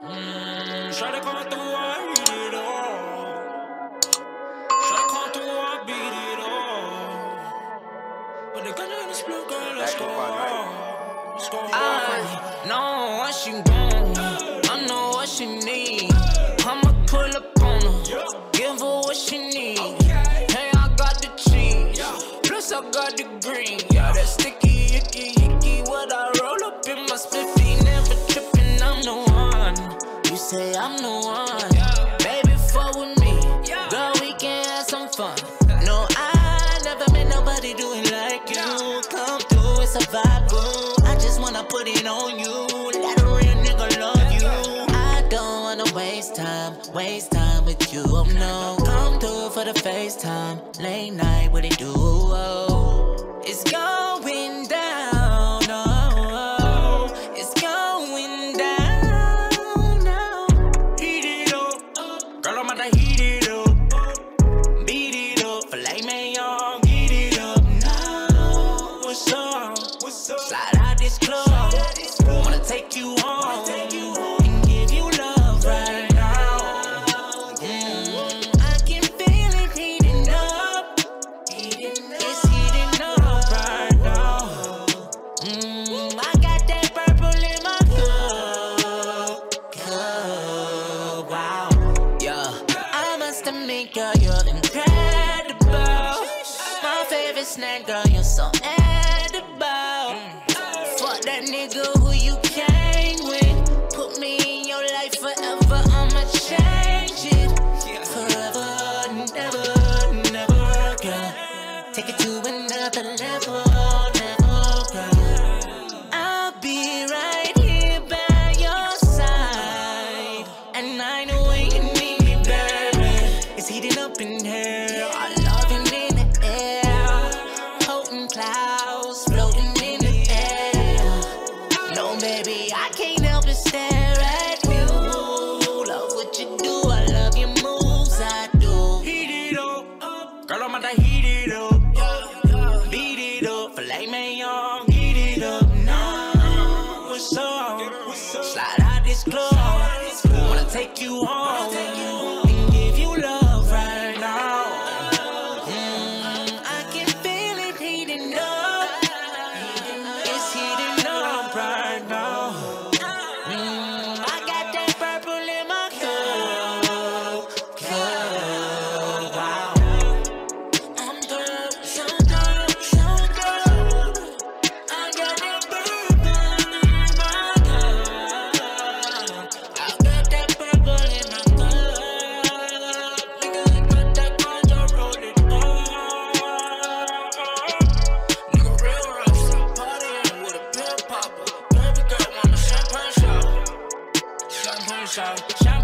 Try to come through, I beat it all. Try to come through, I beat it all. But the gun in this blue girl, let's go. Let's go. I know what she want. I know what she need. I'ma pull up on her, give her what she need. Hey, I got the cheese, plus I got the green. Yeah, that sticky, say I'm the one. Baby, fuck with me. Girl, we can have some fun. No, I never met nobody doing like you. Come through, it's a vibe, boo. I just wanna put it on you. Let a real nigga love you. I don't wanna waste time, waste time with you. Oh no, come through for the FaceTime. Late night, what it do? Oh, it's going Heat it up. Beat it up. Filet mignon, get it up now. What's up? What's up? Slide out this club. Wanna take you Snack, girl, you're so edible. Mm. Fuck that nigga who you came with. Put me Clouds floating in the air. No, baby, I can't help but stare at you. Love what you do, I love your moves, I do. Heat it up. Girl, I'm about to heat it up. Beat it up. Filet mignon, get it up now. What's up? Slide out this club. Wanna take you home sunshine. Shout